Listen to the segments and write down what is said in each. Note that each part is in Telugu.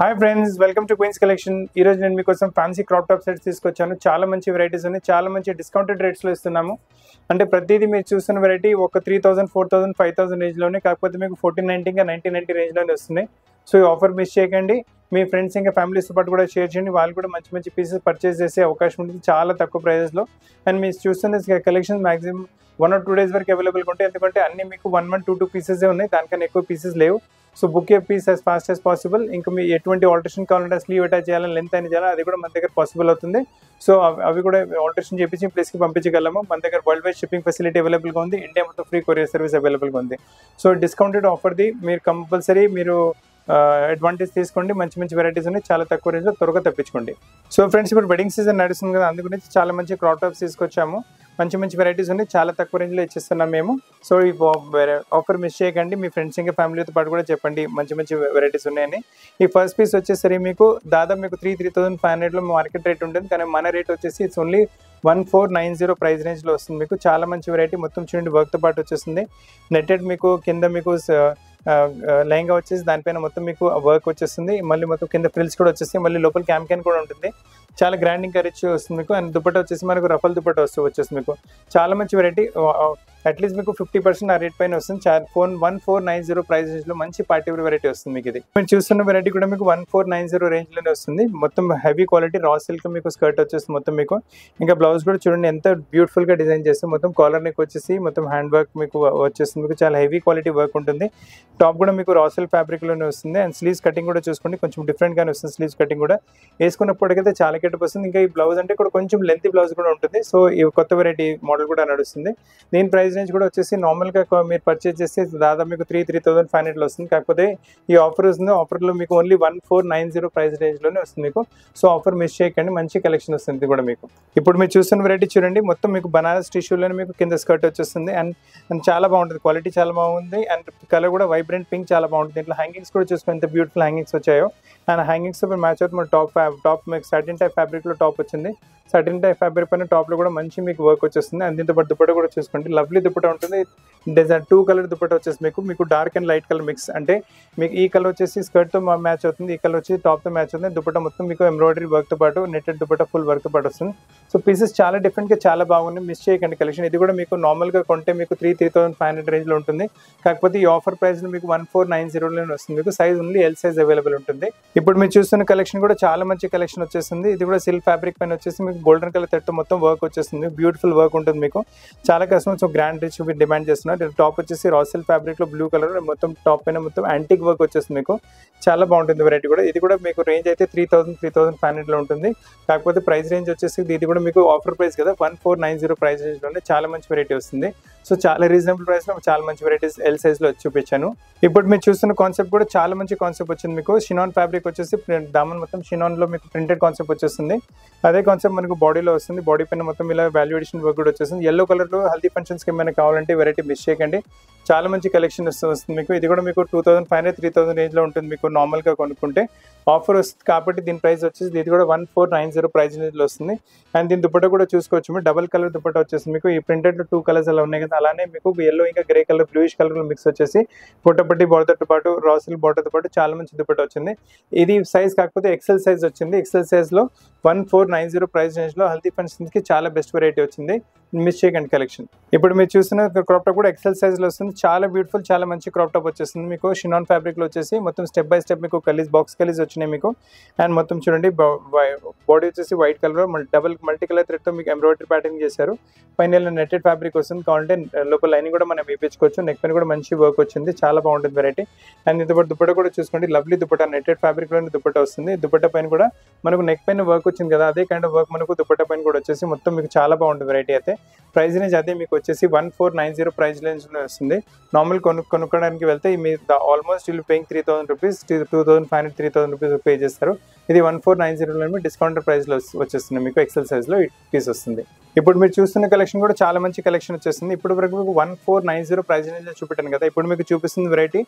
Hi friends welcome to Queens collection ఈ రోజు నేను మీకోసం ఫ్యాన్సీ క్రాప్ టాప్ సెట్స్ తీసుకొచ్చాను. చాలా మంచి వెరైటీస్ ఉన్నాయి. చాలా మంచి డిస్కౌంటెడ్ రేట్స్లో ఇస్తున్నాము. అంటే ప్రతిదీ మీరు చూస్తున్న వెరైటీ ఒక three thousand four thousand five thousand రేంజ్లోనే కాకపోతే మీకు ఫోర్టీన్ నైన్టీగా నైన్టీన్ నైన్టీ రేంజ్లోనే వస్తున్నాయి. సో ఈ ఆఫర్ మిస్ చేయకండి. మీ ఫ్రెండ్స్ ఇంకా ఫ్యామిలీస్తో పాటు కూడా షేర్ చేయండి. వాళ్ళు కూడా మంచి మంచి పీసెస్ పర్చేస్ చేసే అవకాశం ఉంటుంది. చాలా తక్కువ ప్రైజెస్లో అండ్ మీరు చూస్తున్న collection maximum one or two days వరకు అవైలబుల్గా ఉంటాయి. ఎందుకంటే అన్ని మీకు one one two two pieces ఉన్నాయి. దానికన్నా ఎక్కువ పీసెస్ లేవు. So book a piece as fast as possible ఇంకా మీ ఎటువంటి ఆల్టరేషన్ కావాలంటే స్లీవ్ అటాచ్ చేయాలని లెంత్ అని చేయాలి అది కూడా మన దగ్గర పాసిబుల్ అవుతుంది. సో అవి- కూడా ఆల్టరేషన్ చేపించి ప్లేస్కి పంపించగలము. మన దగ్గర వరల్డ్ వైడ్ షిప్పింగ్ ఫెసిలిటీ అవైలబుల్గా ఉంది. ఇండియా మొత్తం ఫ్రీ కొరియర్ సర్వీస్ అవైలబుల్గా ఉంది. సో డిస్కౌంటెడ్ ఆఫర్ది మీరు కంపల్సరీ మీరు అడ్వాంటేజ్ తీసుకోండి. మంచి మంచి వెరైటీస్ ఉన్నాయి. చాలా తక్కువ రేంజ్లో త్వరగా తప్పించుకోండి. సో ఫ్రెండ్స్ ఇప్పుడు వెడ్డింగ్ సీజన్ నడుస్తుంది కదా అందు చాలా మంచి క్రాప్ టాప్స్ తీసుకొచ్చాము. మంచి మంచి వెరైటీస్ ఉన్నాయి. చాలా తక్కువ రేంజ్లో ఇచ్చేస్తున్నాం మేము. సో ఈ ఆఫర్ మిస్ చేయకండి. మీ ఫ్రెండ్స్ ఇంకా ఫ్యామిలీతో పాటు కూడా చెప్పండి. మంచి మంచి వెరైటీస్ ఉన్నాయని. ఈ ఫస్ట్ పీస్ వచ్చేసరి మీకు దాదాపు మీకు త్రీ త్రీ థౌసండ్ ఫైవ్ హండ్రెడ్లో మార్కెట్ రేట్ ఉంటుంది. కానీ మన రేట్ వచ్చేసి it's only one four nine zero price రేంజ్లో వస్తుంది మీకు. చాలా మంచి వెరైటీ మొత్తం చూడండి. వర్క్తో పాటు వచ్చేస్తుంది. నెట్టెడ్ మీకు కింద మీకు లెహంగా వచ్చేసి దానిపైన మొత్తం మీకు వర్క్ వచ్చేస్తుంది. మళ్ళీ మొత్తం కింద ఫ్రిల్స్ కూడా వచ్చేసి మళ్ళీ లోపల క్యామ్ క్యాన్ కూడా ఉంటుంది. చాలా గ్రాండింగ్ కరిచి వస్తుంది మీకు. అండ్ దుప్పట వచ్చేసి మనకు రఫల్ దుప్పట వస్తూ వచ్చేసి మీకు. చాలా మంచి వెరైటీ అట్లీస్ట్ మీకు ఫిఫ్టీ పర్సెంట్ ఆ రేట్ పైన వస్తుంది. Phone one four nine zero price రేంజ్లో మంచి పార్టీ వెరైటీ వస్తుంది మీకు ఇది. మీరు చూస్తున్న వెరైటీ కూడా మీకు వన్ ఫోర్ నైన్ జీరో రేంజ్లోనే వస్తుంది. మొత్తం హెవీ క్వాలిటీ రా సిల్క్ మీకు స్కర్ట్ వచ్చేస్తుంది మొత్తం మీకు. ఇంకా బ్లౌజ్ కూడా చూడండి ఎంత బ్యూటిఫుల్గా డిజైన్ చేస్తే మొత్తం కాలర్ నెక్ వచ్చేసి మొత్తం హ్యాండ్ వర్క్ మీకు వచ్చేస్తుంది. మీకు చాలా హెవీ క్వాలిటీ వర్క్ ఉంటుంది. టాప్ కూడా మీకు రాసిల్ ఫ్యాబ్రిక్లోనే వస్తుంది. అండ్ స్లీవ్స్ కటింగ్ కూడా చూసుకోండి. కొంచెం డిఫరెంట్ గానే వస్తుంది స్లీవ్స్ కటింగ్ కూడా. వేసుకున్నప్పటికైతే చాలా కెట్టప్ వస్తుంది. ఇంకా ఈ బ్లౌజ్ అంటే కూడా కొంచెం లెంత్ బ్లౌజ్ కూడా ఉంటుంది. సో ఈ కొత్త వెరైటీ మోడల్ కూడా నడుస్తుంది. దీని ప్రైస్ రేంజ్ కూడా వచ్చేసి నార్మల్గా మీరు పర్చేస్ చేస్తే దాదాపు మీకు త్రీ త్రీ థౌసండ్ ఫైవ్ హండ్రెడ్లో వస్తుంది. కాకపోతే ఈ ఆఫర్ వస్తుంది. ఆఫర్లో మీకు only one four nine zero price రేంజ్లోనే వస్తుంది మీకు. సో ఆఫర్ మిస్ చేయకండి. మంచి కలెక్షన్ వస్తుంది కూడా మీకు. ఇప్పుడు మీరు చూస్తున్న వెరైటీ చూడండి. మొత్తం మీకు బనారస్ టిష్యూలోనే మీకు కింద స్కర్ట్ వచ్చేస్తుంది. అండ్ అండ్ చాలా బాగుంటుంది. క్వాలిటీ చాలా బాగుంది. అండ్ కలర్ కూడా వైబ్రెంట్ పింక్ చాలా బాగుంటుంది. దీంట్లో హ్యాంగింగ్స్ కూడా చూసుకుని ఎంత బ్యూటిఫుల్ హ్యాంగింగ్స్ వచ్చాయో. అండ్ హ్యాంగింగ్స్ మ్యాచ్ అవుతుంది. మన టాప్ టాప్ మీకు సటిన్ టైప్ ఫ్యాబ్రిక్లో టాప్ వచ్చింది. సటిన్ టైప్ ఫ్యాబ్రిక్ పైన టాప్లో కూడా మంచి మీకు వర్క్ వచ్చేస్తుంది. అండ్ దీంతో పాటు దుపట్ట కూడా చూసుకోండి. లవ్లీ దుప్పట ఉంటుంది. డిజైన్ టూ కలర్ దుప్పట వచ్చేసి మీకు మీకు dark and light colour mix అంటే మీకు ఈ కలర్ వచ్చేసి స్కర్ట్తో మ్యాచ్ అవుతుంది. ఈ కలర్ వచ్చి టాప్తో మ్యాచ్ అవుతుంది. దుప్పట మొత్తం మీకు ఎంబ్రాయిడరీ వర్క్తో పాటు నెట్టెడ్ దుప్పట ఫుల్ వర్క్తో పాటు వస్తుంది. సో పీసెస్ చాలా డిఫరెంట్గా చాలా బాగున్నాయి. మిస్ చేయకండి కలెక్షన్ ఇది కూడా మీకు నార్మల్గా కొంటే మీకు three three thousand five hundred రేంజ్లో ఉంటుంది. కాకపోతే ఈ ఆఫర్ ప్రైస్ మీకు వన్ ఫోర్ నైన్ జీరోలోనే వస్తుంది. మీకు size only L size available ఉంటుంది. ఇప్పుడు మీరు చూస్తున్న కలెక్షన్ కూడా చాలా మంచి కలెక్షన్ వచ్చేసింది. ఇది కూడా సిల్క్ ఫ్యాబ్రిక్ పైన వచ్చేసి మీకు గోల్డెన్ కలర్ థెట్ మొత్తం వర్క్ వచ్చేస్తుంది బ్యూటిఫుల్ వర్క్ ఉంటుంది మీకు. చాలా కస్టమర్స్ గ్రాండ్ రిచ్ డిమాండ్ చేస్తున్నారు. టాప్ వచ్చేసి రాసెల్ ఫ్యాబ్రిక్లో బ్లూ కలర్ మొత్తం టాప్ పైన మొత్తం యాంటిక్ వర్క్ వచ్చేస్తుంది మీకు. చాలా బాగుంటుంది వెరైటీ కూడా. ఇది కూడా మీకు రేంజ్ అయితే three thousand three thousand five హండ్రెడ్లో ఉంటుంది. కాకపోతే ప్రైస్ రేంజ్ వచ్చేసి ఇది కూడా మీకు ఆఫర్ ప్రైస్ కదా one four nine zero price రేంజ్లోనే చాలా మంచి వెరైటీ వస్తుంది. సో చాలా రీజనబుల్ ప్రైస్లో చాలా మంచి వెరైటీస్ ఎల్ సైజ్లో చూపించాను. ఇప్పుడు మీరు చూస్తున్న కాన్సెప్ట్ కూడా చాలా మంచి కాన్సెప్ట్ వచ్చింది మీకు. షినాన్ ఫ్యాబ్రిక్ వచ్చేసి దామన్ మొత్తం షినాన్లో మీకు ప్రింటెడ్ కాన్సెప్ట్ వచ్చేస్తుంది. అదే కాన్సెప్ట్ మనకు బాడీలో వస్తుంది. బాడీ పైన మొత్తం ఇలా వాల్యుయేషన్ వర్క్ కూడా వచ్చేస్తుంది. ఎల్లో కలర్లో హల్దీ ఫంక్షన్స్ ఏమైనా కావాలంటే వెరైటీ మిస్ చేయకండి. చాలా మంచి కలెక్షన్ వస్తుంది మీకు. ఇది కూడా మీకు two thousand five hundred three thousand రేంజ్లో ఉంటుంది మీకు నార్మల్గా కొనుక్కుంటే. ఆఫర్ వస్తుంది కాబట్టి దీని ప్రైస్ వచ్చేసి ఇది కూడా one four nine zero price రేంజ్లో వస్తుంది. అండ్ దీని దుప్పట కూడా చూసుకోవచ్చు మీరు. డబల్ కలర్ దుప్పట వచ్చేసి మీకు. ఈ ప్రింటెడ్ టూ కలర్స్ అలా ఉన్నాయి కదా అలానే మీకు ఎల్లో ఇంకా grey colour bluish colour mix వచ్చేసి పుట్టపట్టి బోర్డర్తో పాటు రాసిల్ బోర్డర్తో పాటు చాలా మంచి దుప్పటి వచ్చింది. ఇది సైజ్ కాకపోతే ఎక్సెల్ సైజ్ వచ్చింది. ఎక్సెల్ సైజ్లో one four nine zero price రేంజ్లో హెల్తీ హల్దీ కి చాలా బెస్ట్ వెరైటీ వచ్చింది. Mistake and collection. ఇప్పుడు మీరు చూసిన క్రాప్ టాప్ కూడా ఎక్సెల్ సైజ్లో వస్తుంది. చాలా బ్యూటిఫుల్ చాలా మంచి క్రాప్ టాప్ వచ్చేస్తుంది మీకు. షినాన్ ఫ్యాబ్రిక్లో వచ్చేసి మొత్తం స్టెప్ బై స్టెప్ మీకు కలీజ్ బాక్స్ కలీజ్ వచ్చినాయి మీకు. అండ్ మొత్తం చూడండి బాడీ వచ్చేసి white colour double multi colour థ్రెడ్తో మీకు ఎంబ్రాయిడరీ ప్యాటర్న్ చేశారు. పైన నెట్టెడ్ ఫ్యాబ్రిక్ వస్తుంది. కావాలంటే లోపల లైనింగ్ కూడా మనం వేయించుకోవచ్చు నెక్ పైన కూడా మంచి వర్క్ వచ్చింది. చాలా బాగుంటుంది వెరైటీ అండ్ ఇంత దుప్పట కూడా చూసుకోండి. Lovely dupatta netted fabric dupatta వస్తుంది. దుప్పట పైన కూడా మనకు నెక్ పైన వర్క్ వచ్చింది కదా అదే కైండ్ ఆఫ్ వర్క్ మనకు దుప్పట పైన కూడా వచ్చేసి మొత్తం మీకు చాలా బాగుంటుంది వెరైటీ అయితే. ప్రైస్ రేంజ్ అదే మీకు వచ్చేసి one four nine zero price range వస్తుంది. నార్మల్ కొను కొనుక్కోవడానికి వెళ్తే మీ ఆల్మోస్ట్ ఇల్లు paying three thousand rupees two thousand five hundred three thousand rupees pay చేస్తారు. ఇది వన్ ఫోర్ నైన్ జీరోలో డిస్కౌంట్ ప్రైస్లో వచ్చేస్తుంది. మీకు ఎక్సెల్ సైజ్లో పీస్ వస్తుంది. ఇప్పుడు మీరు చూస్తున్న కలెక్షన్ కూడా చాలా మంచి కలెక్షన్ వచ్చేసింది. ఇప్పుడు వరకు మీకు one four nine zero price రేంజ్లో చూపెట్టాను కదా. ఇప్పుడు మీకు చూపిస్తుంది variety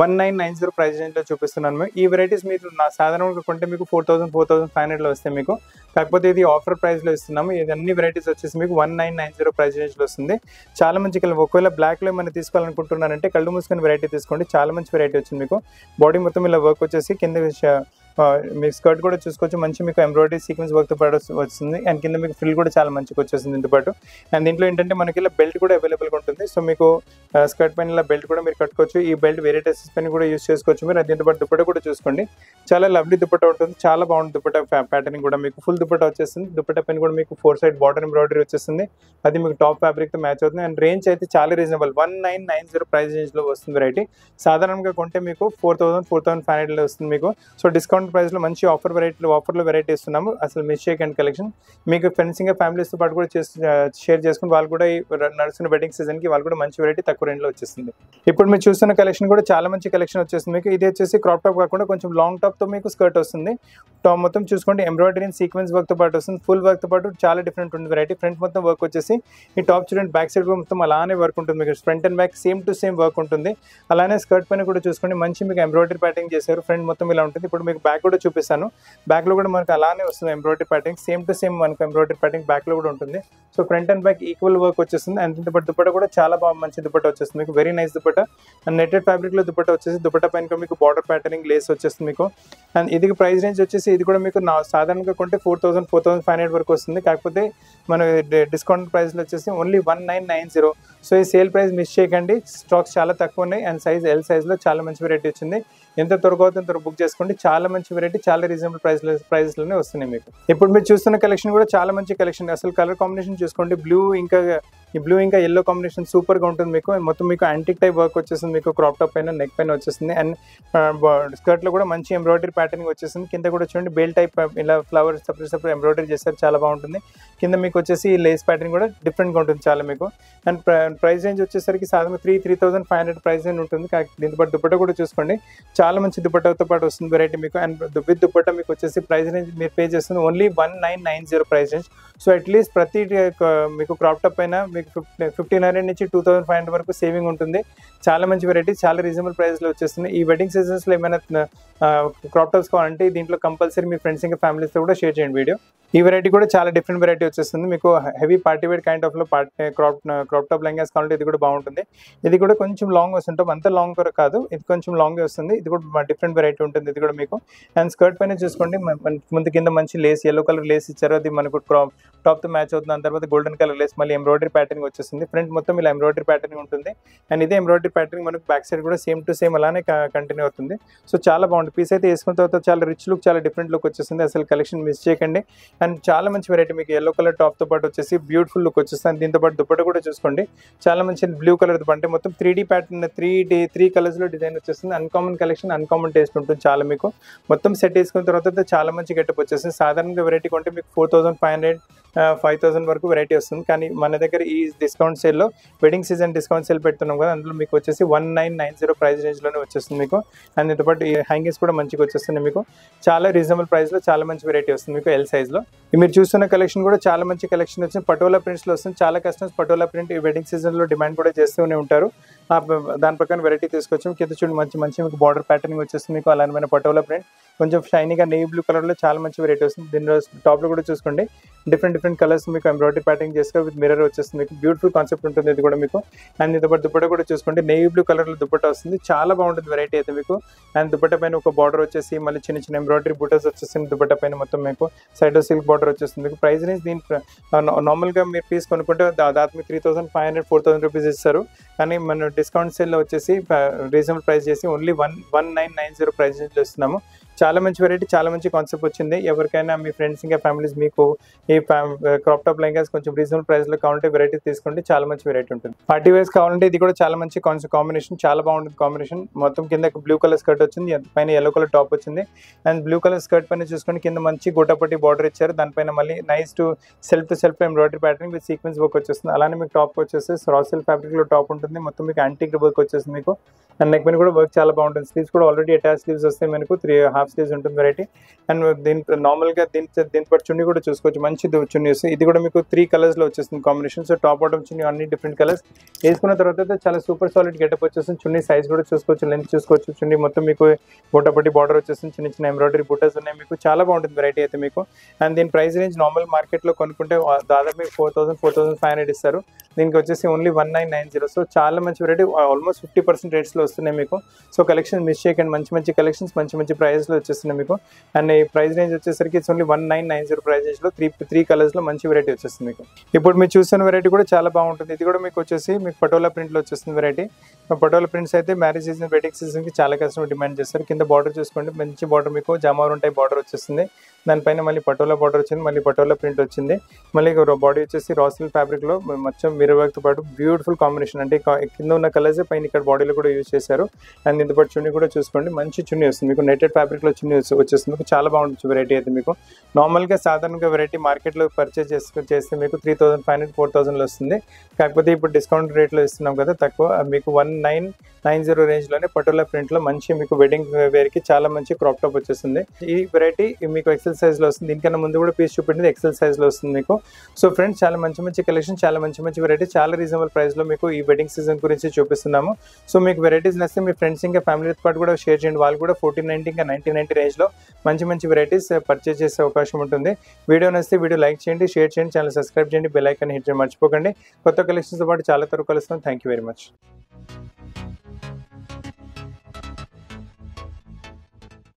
one nine nine zero price రేంజ్లో చూపిస్తున్నాను ఈ వెరైటీస్ మీరు నా సాధారణంగా కొంటే మీకు four thousand four thousand five hundred వస్తే మీకు. కాకపోతే ఇది ఆఫర్ ప్రైస్లో ఇస్తున్నాము. ఇది అన్ని వెరైటీస్ వచ్చేసి మీకు one nine nine zero price రేంజ్లో వస్తుంది. చాలా మంచి కలర్ ఒకవేళ బ్లాక్లో ఏమైనా తీసుకోవాలనుకుంటున్నారంటే కళ్ళు మూసుకొని వెరైటీ తీసుకోండి. చాలా మంచి వెరైటీ వచ్చింది మీకు. బాడీ మొత్తం ఇలా వర్క్ వచ్చేసి కింద మీకు స్కర్ట్ కూడా చూసుకోవచ్చు. మంచి మీకు ఎంబ్రాయిడరీ సీక్వెన్స్ వర్క్తో పాటు వస్తుంది. అండ్ కింద మీకు ఫ్రిల్ కూడా చాలా మంచిగా వచ్చేస్తుంది దీంతో పాటు. అండ్ దీంట్లో ఏంటంటే మనకి ఇలా బెల్ట్ కూడా అవైలబుల్గా ఉంటుంది. సో మీకు స్కర్ట్ పైన ఇలా బెల్ట్ కూడా మీరు కట్టుకోవచ్చు. ఈ బెల్ట్ వేరే డ్రెస్సెస్ పైన కూడా యూస్ చేసుకోవచ్చు మీరు. దీంతో పాటు దుప్పట కూడా చూసుకోండి. చాలా లవ్లీ దుప్పట ఉంటుంది. చాలా బాగుంటుంది దుప్పట ప్యాటర్నింగ్ కూడా. మీకు ఫుల్ దుప్పట వచ్చేస్తుంది. దుప్పట పైన కూడా మీకు ఫోర్ సైడ్ బార్డర్ ఎంబ్రాయిడరీ వచ్చేస్తుంది. అది మీకు టాప్ ఫ్యాబ్రిక్తో మ్యాచ్ అవుతుంది. అండ్ రేంజ్ అయితే చాలా reasonable one nine nine zero price రేంజ్లో వస్తుంది వెరైటీ సాధారణంగా కొంటే మీకు four thousand four thousand five హండ్రెడ్లో వస్తుంది మీకు. సో డిస్కౌంట్ ప్రైస్లో మంచి ఆఫర్ వెరైటీలు ఆఫర్లో వెరైటీ ఇస్తున్నాము. అసలు మిస్ అండ్ కలెక్షన్ మీకు ఫ్రెండ్స్ ఇంకా ఫ్యామిలీస్తో పాటు కూడా చేసి షేర్ చేసుకుని వాళ్ళు కూడా నడుస్తున్న వెడ్డింగ్ సీజన్కి వాళ్ళు కూడా మంచి వెరైటీ తక్కువ రేంజ్లో వచ్చేస్తుంది. ఇప్పుడు మీరు చూస్తున్న కలెక్షన్ కూడా చాలా మంచి కలెక్షన్ వచ్చేస్తుంది. మీకు ఇది వచ్చేసి క్రాప్ టాప్ కాకుండా కొంచెం లాంగ్ టాప్తో మీకు స్కర్ట్ వస్తుంది. టాప్ మొత్తం చూసుకోండి ఎంబ్రాయిడరీ సీక్వెన్స్ వర్క్తో పాటు వస్తుంది. ఫుల్ వర్క్తో పాటు చాలా డిఫరెంట్ ఉంటుంది వెరైటీ ఫ్రంట్ మొత్తం వర్క్ వచ్చేసి ఈ టాప్ చూడండి బ్యాక్ సైడ్ కూడా మొత్తం అలానే వర్క్ ఉంటుంది. మీకు front and back same to same work ఉంటుంది. అలానే స్కర్ట్ పైన కూడా చూసుకోండి మంచి మీకు ఎంబ్రాయిడరీ ప్యాటింగ్ చేశారు. ఫ్రంట్ మొత్తం ఇలా ఉంటుంది. ఇప్పుడు మీకు బ్యాక్ కూడా చూపిస్తాను. బ్యాక్లో కూడా మనకు అలానే వస్తుంది embroidery patterning same to same మనకు ఎంబ్రాయిడరీ ప్యాటింగ్ బ్యాక్లో కూడా ఉంటుంది. So front and back equal work వచ్చేస్తుంది. అండ్ దుప్పట దుపట్ట కూడా చాలా బాగా మంచి దుపట్ట వచ్చేస్తుంది మీకు. Very nice dupatta and netted ఫ్యాబ్రిక్లో దుపట్ట వచ్చేసి దుపట్ట పైన మీకు బార్డర్ ప్యాటర్నింగ్ లేస్ వచ్చేస్తుంది మీకు. అండ్ ఇది ప్రైస్ రేంజ్ వచ్చేసి ఇది కూడా మీకు నా సాధారణంగా కొంటే four thousand four thousand five hundred వరకు వస్తుంది. కాకపోతే మన డిస్కౌంట్ ప్రైస్లో వచ్చేసి only one nine nine zero so ఈ సేల్ ప్రైస్ మిస్ చేయకండి. స్టాక్స్ చాలా తక్కువ ఉన్నాయి. అండ్ సైజ్ ఎల్ సైజ్లో చాలా మంచి వెరైటీ వచ్చింది. ఎంత త్వరగా అవుతుంది త్వరగా బుక్ చేసుకోండి. చాలా మంచి వెరైటీ చాలా రీజనబుల్ ప్రైస్ ప్రైస్లోనే వస్తున్నాయి మీకు. ఇప్పుడు మీరు చూస్తున్న కలెక్షన్ కూడా చాలా మంచి కలెక్షన్ అసలు కలర్ కాంబినేషన్ చూసుకోండి. బ్లూ ఇంకా ఈ బ్లూ ఇంకా ఎల్లో కాంబినేషన్ సూపర్గా ఉంటుంది మీకు. మొత్తం మీకు యాంటిక్ టైప్ వర్క్ వచ్చేసింది మీకు క్రాప్ టాప్ పైన నెక్ పైన వచ్చేసింది అండ్ స్కర్ట్లో కూడా మంచి ఎంబ్రాయిడరీ ప్యాటర్నింగ్ వచ్చేసింది కింద కూడా చూడండి బెల్ టైప్ ఇలా ఫ్లవర్స్ సపరేట్ సపరేట్ ఎంబ్రాయిడరీ చేస్తారు చాలా బాగుంటుంది. కింద మీకు వచ్చేసి లేస్ ప్యాటర్న్ కూడా డిఫరెంట్గా ఉంటుంది చాలా మీకు. అండ్ ప్రైస్ రేంజ్ వచ్చేసరికి సాధారణంగా three three thousand five hundred price range ఉంటుంది. దీంతో పాటు దుప్పట కూడా చూసుకోండి. చాలా మంచి దుప్పటతో పాటు వస్తుంది వెరైటీ మీకు. అండ్ విత్ దుప్పట మీకు వచ్చేసి ప్రైస్ రేంజ్ మీరు పే చేస్తుంది only one nine nine zero price range so at least ప్రతి మీకు క్రాప్ టాప్ పైన మీకు ఫిఫ్టీన్ హండ్రెడ్ నుంచి టూ థౌసండ్ ఫైవ్ హండ్రెడ్ వరకు సేవింగ్ ఉంటుంది. చాలా మంచి వెరైటీ చాలా రీజనబుల్ ప్రైస్లో వచ్చేస్తుంది. ఈ వెడ్డింగ్ సీజన్స్లో ఏమైనా క్రాప్ టాప్స్ కావాలంటే దీంట్లో కంపల్సరీ మీ ఫ్రెండ్స్ ఇంకా ఫ్యామిలీస్తో కూడా షేర్ చేయండి వీడియో ఈ వెరైటీ కూడా చాలా డిఫరెంట్ వెరైటీ వచ్చేస్తుంది. మీకు హెవీ పార్టీ వేర్ కైండ్ ఆఫ్లో party crop crop top lehengas కావాలంటే ఇది కూడా బాగుంటుంది. ఇది కూడా కొంచెం లాంగ్ వస్తుంటాం అంత లాంగ్ కూడా కాదు. ఇది కొంచెం లాంగ్ వస్తుంది. ఇది కూడా డిఫరెంట్ వెరైటీ ఉంటుంది. ఇది కూడా మీకు. అండ్ స్కర్ట్ పైన చూసుకోండి. ముందు కింద మంచి లేస్ ఎల్లో కలర్ లేస్ ఇచ్చారు. అది మనకు క్రాప్ టాప్తో మ్యాచ్ అవుతుంది. దాని తర్వాత గోల్డెన్ కలర్ లేస్ మళ్ళీ ఎంబ్రాయిడరీ ప్యాటర్నింగ్ వచ్చేసింది ఫ్రంట్ మొత్తం ఇలా ఎంబ్రాయిడరీ ప్యాటర్నింగ్ ఉంటుంది. అండ్ ఇదే ఎంబ్రాయిడరీ ప్యాటర్నింగ్ మనకు బ్యాక్ సైడ్ కూడా సేమ్ టు సేమ్ అలానే కంటిన్యూ అవుతుంది. సో చాలా బాగుంటుంది. పీస్ అయితే వేసుకున్న తర్వాత చాలా రిచ్ లుక్ చాలా డిఫరెంట్ లుక్ వచ్చేసింది అసలు కలెక్షన్ మిస్ చేయకండి. అండ్ చాలా మంచి వెరైటీ మీకు ఎల్లో కలర్ టాప్తో పాటు వచ్చేసి బ్యూటిఫుల్ లుక్ వచ్చేస్తుంది. దీంతో పాటు దుప్పటి కూడా చూసుకోండి. చాలా మంచి బ్లూ కలర్ అంటే మొత్తం three D pattern three D three కలర్స్లో డిజైన్ వచ్చేస్తుంది. అన్కామన్ కలెక్షన్ అన్కామన్ టేస్ట్ ఉంటుంది చాలా మీకు. మొత్తం సెట్ వేసుకున్న తర్వాత చాలా మంచి గెటప్ వచ్చేస్తుంది. సాధారణంగా వెరైటీ కొంటే మీకు four thousand five hundred five thousand వరకు వెరైటీ వస్తుంది. కానీ మన దగ్గర ఈ డిస్కౌంట్ సేల్లో వెడ్డింగ్ సీజన్ డిస్కౌంట్ సేల్ పెడుతున్నాం కదా అందులో మీకు వచ్చేసి one nine nine zero price రేంజ్లోనే వచ్చేస్తుంది మీకు. అండ్ దీంతో పాటు ఈ హ్యాంగింగ్స్ కూడా మంచిగా వచ్చేస్తుంది మీకు. చాలా రీజనబుల్ ప్రైస్లో చాలా మంచి వెరైటీ వస్తుంది మీకు ఎల్ సైజ్లో మీరు చూస్తున్న కలెక్షన్ కూడా చాలా మంచి కలెక్షన్ వచ్చింది. పటోలా ప్రింట్స్లో వస్తుంది. చాలా కస్టమర్స్ పటోలా ప్రింట్ ఈ వెడ్డింగ్ సీజన్లో డిమాండ్ కూడా చేస్తూనే ఉంటారు. దాని ప్రకారం వెరైటీ తీసుకొచ్చాం కింద చూడండి మంచి మంచి మీకు బార్డర్ ప్యాటర్నింగ్ వచ్చేస్తుంది. మీకు అలానే పటోలా ప్రింట్ కొంచెం షైనీగా నేవీ బ్లూ కలర్లో చాలా మంచి వెరైటీ వస్తుంది. దీనిలో టాప్లో కూడా చూసుకోండి. డిఫరెంట్ డిఫరెంట్ కలర్స్ మీకు ఎంబ్రాయిడరీ ప్యాటర్నింగ్ చేసుకో విత్ మిర్రర్ వచ్చేస్తుంది. మీకు బ్యూటిఫుల్ కాన్సెప్ట్ ఉంటుంది ఇది కూడా మీకు. అండ్ దీంతో పాటు దుప్పట కూడా చూసుకోండి. నెయ్యి బ్లూ కలర్లో దుప్పట వస్తుంది. చాలా బాగుంటుంది వెరైటీ అయితే మీకు. అండ్ దుప్పట పైన ఒక బార్డర్ వచ్చేసి మళ్ళీ చిన్న చిన్న ఎంబ్రాయిడరీ బూటర్స్ వచ్చేసింది దుప్పట పైన మొత్తం మీకు. సైడ్ సిల్క్ బార్డర్ వచ్చేస్తుంది. మీకు ప్రైస్ రేంజ్ దీని నార్మల్గా మీరు పీస్ కొనుక్కుంటే దాదాపు మీకు three thousand five hundred four thousand rupees ఇస్తారు. కానీ మన డిస్కౌంట్ సేల్లో వచ్చేసి రీజనబుల్ ప్రైస్ చేసి only one one nine nine zero price ఇస్తున్నాము. చాలా మంచి వెరైటీ చాలా మంచి కాన్సెప్ట్ వచ్చింది. ఎవరికైనా మీ ఫ్రెండ్స్ ఇంకా ఫ్యామిలీస్ మీకు ఈ క్రాప్ టాప్ లెంగాస్ కొంచెం రీజనబుల్ ప్రైస్లో కావాలంటే వెరైటీ తీసుకోండి. చాలా మంచి వెరైటీ ఉంటుంది. పార్టీ వేస్ కావాలంటే ఇది కూడా చాలా మంచి కాంబినేషన్ చాలా బాగుంటుంది కాంబినేషన్ మొత్తం కింద బ్లూ కలర్ స్కర్ట్ వచ్చింది. పైన ఎల్లో కలర్ టాప్ వచ్చింది. అండ్ బ్లూ కలర్ స్కర్ట్ పైన చూసుకొని కింద మంచి గుట్టపట్టి బార్డర్ ఇచ్చారు. దానిపైన మళ్ళీ nice to self to self embroidery pattern with sequence work వచ్చేస్తుంది. అలానే మీకు టాప్ వచ్చేసి రాసిల్ ఫ్యాబ్రిక్లో టాప్ ఉంటుంది. మొత్తం మీకు యాంటిక్ వర్క్ వచ్చేస్తుంది మీకు. అండ్ నెక్ పైన కూడా వర్క్ చాలా బాగుంటుంది. స్లీవ్స్ కూడా ఆల్రెడీ అటాచ్ స్లీవ్స్ వస్తాయి మనకు. త్రీ హాఫ్ స్లీవ్స్ ఉంటుంది వెరైటీ అండ్ దీని నార్మల్గా దీని దీని పాటు చున్నీ కూడా చూసుకోవచ్చు. మంచి చున్నీ వస్తుంది. ఇది కూడా మీకు త్రీ కలర్స్లో వచ్చేస్తుంది combination so top bottom chunni అన్ని డిఫరెంట్ కలర్స్ వేసుకున్న తర్వాత అయితే చాలా సూపర్ సాలిడ్ గెటప్ వచ్చేస్తుంది. చున్నీ సైజ్ కూడా చూసుకోవచ్చు లెంత్ చూసుకోవచ్చు. చున్నీ మొత్తం మీకు బుట్టపట్టి బార్డర్ వచ్చేస్తుంది. చిన్న చిన్న ఎంబ్రాయిడరీ బుట్టస్ ఉన్నాయి మీకు. చాలా బాగుంటుంది వెరైటీ అయితే మీకు. అండ్ దీని ప్రైస్ రేంజ్ నార్మల్ మార్కెట్లో కొనుక్కుంటే దాదాపు మీకు four thousand four thousand five hundred ఇస్తారు. దీనికి వచ్చేసి only one nine nine zero so చాలా మంచి వెరైటీ ఆల్మోస్ట్ ఫిఫ్టీ పర్సెంట్ రేట్స్లో వస్తున్నాయి మీకు. సో కలెక్షన్ మిస్ చేయకండి. మంచి మంచి కలెక్షన్స్ మంచి మంచి ప్రైజెస్లో వచ్చేస్తున్నాయి మీకు. అండ్ ఈ ప్రైస్ రేంజ్ వచ్చేసరికి it's only one nine nine zero price రేంజ్లో త్రీ త్రీ కలర్స్లో మంచి వెరైటీ వచ్చేస్తుంది మీకు. ఇప్పుడు మీరు చూసిన వెరైటీ కూడా చాలా బాగుంటుంది. ఇది కూడా మీకు వచ్చేసి మీకు పటోలా ప్రింట్లో వచ్చేస్తుంది వెరైటీ పటోలా ప్రింట్స్ అయితే మ్యారేజ్ సీజన్ వెడ్డింగ్ సీజన్కి చాలా కస్టమర్ డిమాండ్ చేస్తారు. కింద బార్డర్ చూసుకోండి. మంచి బార్డర్ మీకు జమావర్ ఉంటాయి బార్డర్ వచ్చేస్తుంది. దానిపైన మళ్ళీ పటోలా బార్డర్ వచ్చింది. మళ్ళీ పటోలా ప్రింట్ వచ్చింది. మళ్ళీ బాడీ వచ్చేసి రాసిల్ ఫ్యాబ్రిక్లో మొత్తం మిర్రర్ వర్క్తో పాటు బ్యూటిఫుల్ కాంబినేషన్. అంటే కింద ఉన్న కలర్స్ పైన ఇక్కడ బాడీలో కూడా యూజ్ చేశారు. అండ్ ఇంత పాటు చున్నీ కూడా చూసుకోండి. మంచి చున్నీ వస్తుంది. మీకు నెట్టెడ్ ఫ్యాబ్రిక్లో చున్నీ వచ్చేస్తుంది. మీకు చాలా బాగుంటుంది వెరైటీ అయితే మీకు. నార్మల్గా సాధారణంగా వెరైటీ మార్కెట్లో పర్చేస్ చేసుకు చేస్తే మీకు three thousand five hundred four థౌసండ్లో వస్తుంది. కాకపోతే ఇప్పుడు డిస్కౌంట్ రేట్లో ఇస్తున్నాం కదా తక్కువ. మీకు వన్ నైన్ నైన్ జీరో రేంజ్లోనే పటోలా ప్రింట్లో మంచి మీకు వెడ్డింగ్ వేర్కి చాలా మంచి క్రాప్ టాప్ వచ్చేస్తుంది. ఈ వెరైటీ మీకు ఎక్సెల్ సైజ్లో వస్తుంది. దీనికన్నా ముందు కూడా పీస్ చూపించింది ఎక్సెల్ సైజ్లో వస్తుంది మీకు. సో ఫ్రెండ్స్ చాలా మంచి మంచి కలెక్షన్ చాలా మంచి మంచి వెరైటీ చాలా రీజనబుల్ ప్రైస్లో మీకు ఈ వెడ్డింగ్ సీజన్ గురించి చూపిస్తున్నాము. సో మీకు వెరైటీస్ నచ్చితే మీ ఫ్రెండ్స్ ఇంకా ఫ్యామిలీతో పాటు కూడా షేర్ చేయండి. వాళ్ళు కూడా ఫోర్టీన్ నైన్టీ ఇంకా నైన్టీ నైన్టీ రేంజ్లో మంచి మంచి వెరైటీస్ పర్చేస్ uh, చేసే అవకాశం ఉంటుంది. వీడియో నచ్చితే వీడియో లైక్ చేయండి షేర్ చేయండి ఛానల్ సబ్స్క్రైబ్ చేయండి బెల్ ఐకాన్ హిట్ చేయండి మర్చిపోకండి. కొత్త కలెక్షన్స్తో పాటు చాలా తరకు కలుస్తాం. Thank you very much